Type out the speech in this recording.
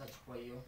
search for you.